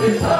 감사합니다.